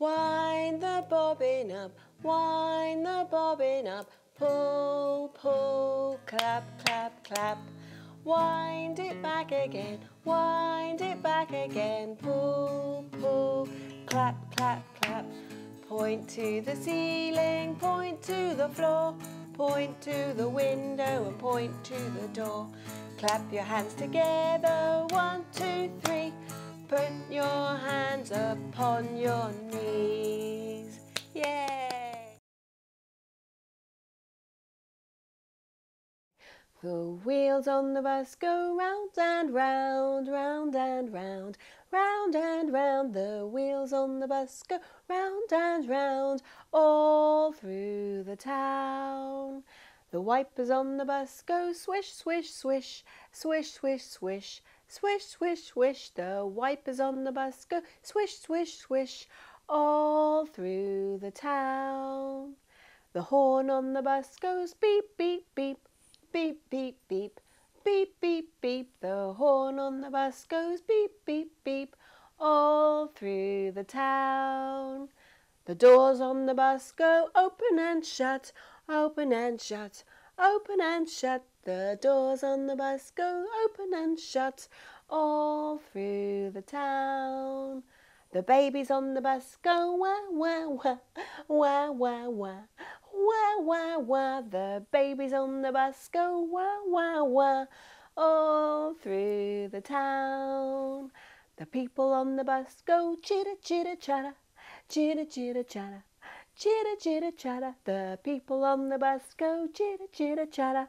Wind the bobbin up, wind the bobbin up, pull, pull, clap, clap, clap. Wind it back again, wind it back again, pull, pull, clap, clap, clap. Point to the ceiling, point to the floor, point to the window and point to the door. Clap your hands together, one, two, three. Put your hands upon your knees. Yay! The wheels on the bus go round and round, round and round, round and round. The wheels on the bus go round and round, all through the town. The wipers on the bus go swish, swish, swish, swish, swish, swish, swish, swish, swish. The wipers on the bus go swish, swish, swish, all through the town. The horn on the bus goes beep, beep, beep, beep, beep, beep, beep, beep, beep. The horn on the bus goes beep, beep, beep, all through the town. The doors on the bus go open and shut, open and shut, open and shut. The doors on the bus go open and shut, all through the town. The babies on the bus go wah, wah, wah, wah, wah, wah, wah, wah, wah. The babies on the bus go wah, wah, wah, all through the town. The people on the bus go chitter, chitter, chatter, chitter, chitter, chatter, chitter, chitter, chatter. The people on the bus go chitter, chitter, chatter,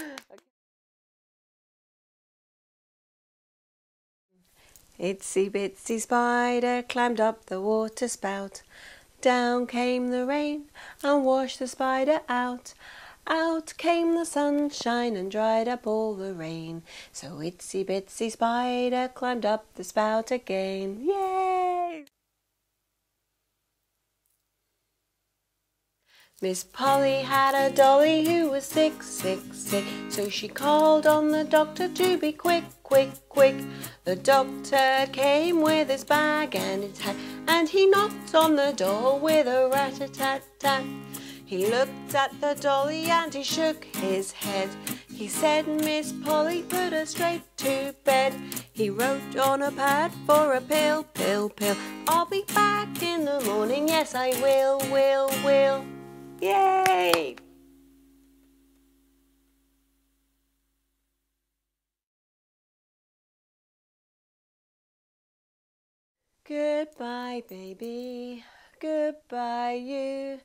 Itsy bitsy spider climbed up the water spout. Down came the rain and washed the spider out. Out came the sunshine and dried up all the rain. So itsy bitsy spider climbed up the spout again. Yay! Miss Polly had a dolly who was sick, sick, sick. So she called on the doctor to be quick, quick, quick. The doctor came with his bag and his hat, and he knocked on the door with a rat-a-tat-tat. He looked at the dolly and he shook his head. He said, Miss Polly, put her straight to bed. He wrote on a pad for a pill, pill, pill. I'll be back in the morning, yes I will, will, will. Yay! Goodbye, baby. Goodbye, you.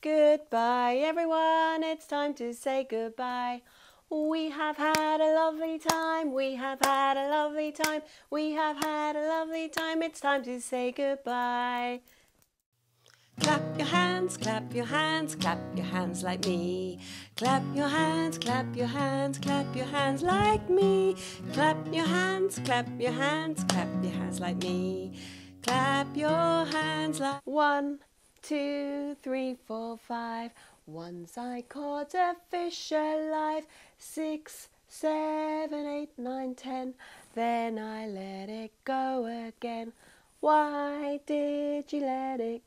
Goodbye, everyone. It's time to say goodbye. We have had a lovely time. We have had a lovely time. We have had a lovely time. It's time to say goodbye. Clap your hands, clap your hands, clap your hands like me. Clap your hands, clap your hands, clap your hands like me. Clap your hands, clap your hands, clap your hands like me. Clap your hands like one, two, three, four, five. Once I caught a fish alive. Six, seven, eight, nine, ten. Then I let it go again. Why did you let it